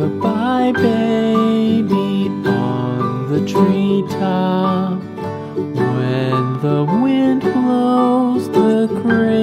Goodbye, baby, on the treetop. When the wind blows the grain.